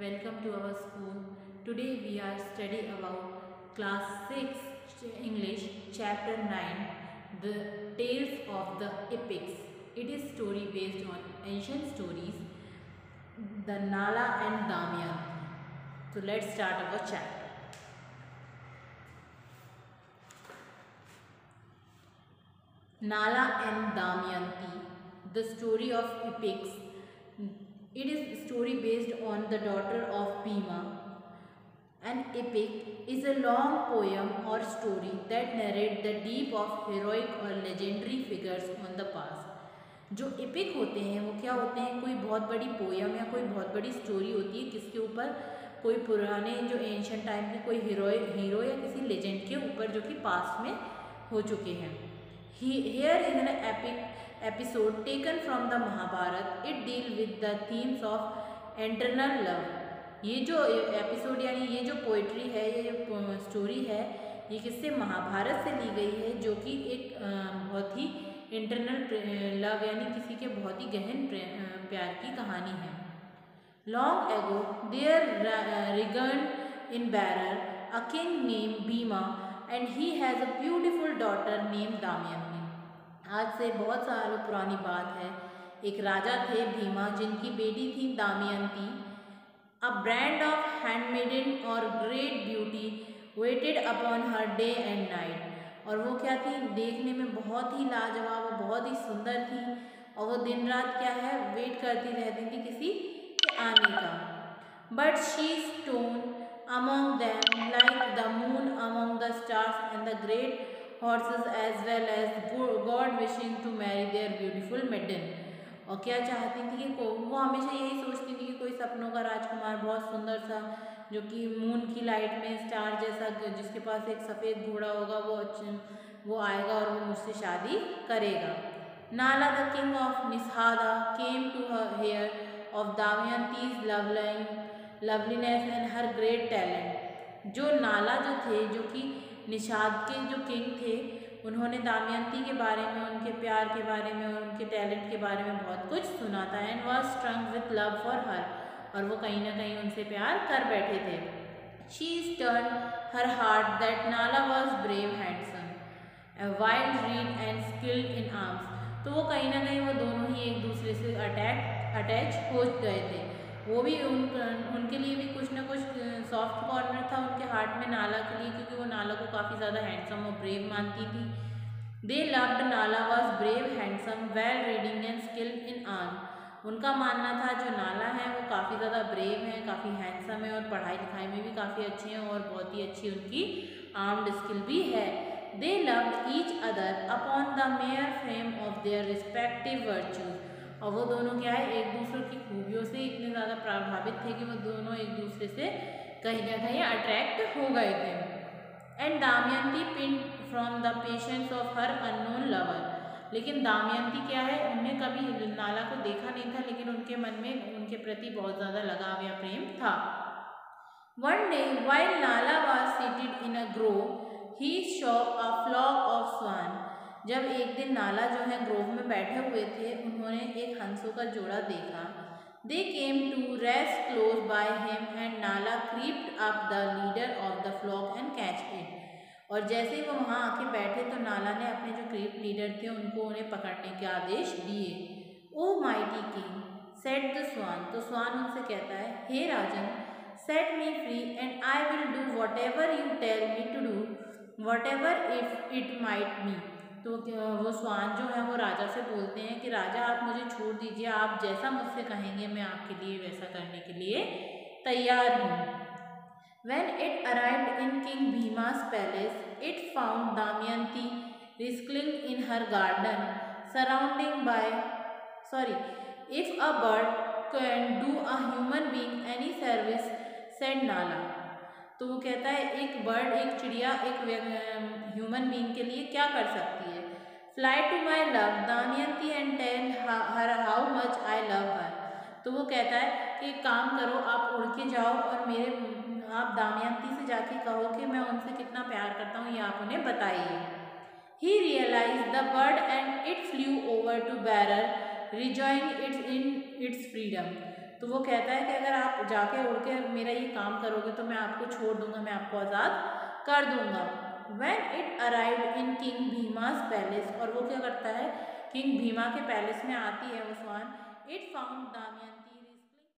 Welcome to our school. Today we are studying about class 6 English chapter 9 The Tales of the Epics. It is story based on ancient stories The Nala and Damayanti. So let's start our chapter. Nala and Damayanti, the story of epics. It is a story based on the daughter of Bhima. An epic is a long poem or story that narrate the deep of heroic or legendary figures on the past. जो epic होते हैं वो क्या होते हैं कोई बहुत बड़ी पोयम या कोई बहुत बड़ी स्टोरी होती है किसके ऊपर कोई पुराने जो एंशंट टाइम के कोई हीरो हीरो या किसी लेजेंड के ऊपर जो कि पास्ट में हो चुके हैं Here is an epic episode taken from the Mahabharata. It deal with the themes of internal love. ये जो एपिसोड यानी ये जो पोइट्री है, ये स्टोरी है, ये किससे महाभारत से ली गई है, जो कि एक बहुत ही इंटरनल लव यानी किसी के बहुत ही गहन प्यार की कहानी है long ago there reigned in Berar a king name Bhima and he has a beautiful daughter name Damayanti आज से बहुत सालों पुरानी बात है। एक राजा थे भीमा, जिनकी बेटी थी Damayanti. A brand of handmaiden और great beauty waited upon her day and night और वो क्या थी? देखने में बहुत ही लाजवाब और बहुत ही सुंदर थी। और वो दिन रात क्या है? वेट करती रहती थी किसी के आने का। But she shone among them like the moon among the stars and the great horses, as well as God wishing to marry their beautiful maiden. और क्या चाहती थी कि वो हमेशा यही सोचती थी कि कोई सपनों का राजकुमार बहुत सुंदर सा, जो कि मून की लाइट में स्टार जैसा जिसके पास एक सफ़ेद घोड़ा होगा, वो वो आएगा और वो मुझसे शादी करेगा Nala the king of Nishadha came to hear of Damayanti Teej love लवलाइन loveliness and her great talent जो नाला जो थे, जो कि निषाद के जो किंग थे, उन्होंने दामयंती के बारे में, उनके प्यार के बारे में, उनके टैलेंट के बारे में बहुत कुछ सुना था and was strung with love for her और वो कहीं ना कहीं उनसे प्यार कर बैठे थे। She is turn her heart that Nala was brave handsome wild read and skilled in arms तो वो कहीं ना कहीं वो दोनों ही एक दूसरे से अटैच अटैच हो गए थे। वो भी उन, उनके लिए भी कुछ ना कुछ सॉफ्ट कॉर्नर था उनके हार्ट में नाला के लिए, क्योंकि वो नाला को काफ़ी ज़्यादा हैंडसम और ब्रेव मानती थी। They loved Nala was brave handsome well reading and skill in arm उनका मानना था जो नाला है वो काफ़ी ज़्यादा ब्रेव है, काफ़ी हैंडसम है और पढ़ाई लिखाई में भी काफ़ी अच्छे हैं और बहुत ही अच्छी उनकी आर्म्ड स्किल भी है। They loved each other upon the mere fame of their respective virtues और वो दोनों क्या है, एक दूसरे की खूबियों से इतने ज़्यादा प्रभावित थे कि वो दोनों एक दूसरे से कहीं ना कहीं अट्रैक्ट हो गए थे। And Damayanti pined from the patience of her unknown lover लेकिन दामयंती क्या है उन्हें कभी नाला को देखा नहीं था, लेकिन उनके मन में उनके प्रति बहुत ज़्यादा लगाव या प्रेम था। One day while Nala was seated in a grove he saw a flock of swan जब एक दिन नाला जो है ग्रोव में बैठे हुए थे, उन्होंने एक हंसों का जोड़ा देखा। They came to rest close by him and Nala creeped up the leader of the flock and catch it और जैसे ही वो वहाँ आके बैठे तो नाला ने अपने जो क्रीप लीडर थे, उनको उन्हें पकड़ने के आदेश दिए। O mighty king set the swan तो स्वान उनसे कहता है, हे राजन set me free and I will do whatever you tell me to do whatever if it might me तो वो स्वान जो है वो राजा से बोलते हैं कि, राजा, आप मुझे छोड़ दीजिए। आप जैसा मुझसे कहेंगे, मैं आपके लिए वैसा करने के लिए तैयार हूँ। When it arrive in king Bhima's palace it found Damayanti rescaling in her garden surrounding by sorry if a bird can do a human being any service send Nala तो वो कहता है, एक बर्ड एक चिड़िया, एक ह्यूमन बींग के लिए क्या कर सकती है? Fly to my love Damayanti and tell her how much I love her तो वो कहता है कि काम करो, आप उड़ के जाओ और मेरे, आप दामयंती से जाके कहो कि मैं उनसे कितना प्यार करता हूँ, ये आप उन्हें बताइए। He realise the bird and it flew over to Berar rejoicing its in its freedom तो वो कहता है कि अगर आप जाके उड़ के मेरा ये काम करोगे तो मैं आपको छोड़ दूँगा, मैं आपको आज़ाद कर दूँगा। When it arrive in king Bhima's palace और वो क्या करता है? किंग भीमा के पैलेस में आती है वो स्वान। It found दामियन